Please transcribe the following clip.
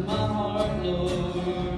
my heart, Lord.